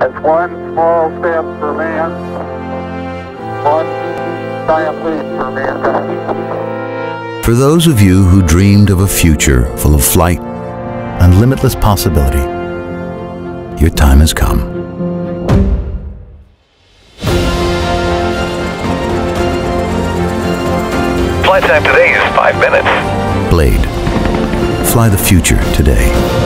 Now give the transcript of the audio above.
as one small step for man, one giant leap for mankind. For those of you who dreamed of a future full of flight and limitless possibility, your time has come. Flight time today is five minutes. Blade. Fly the future today.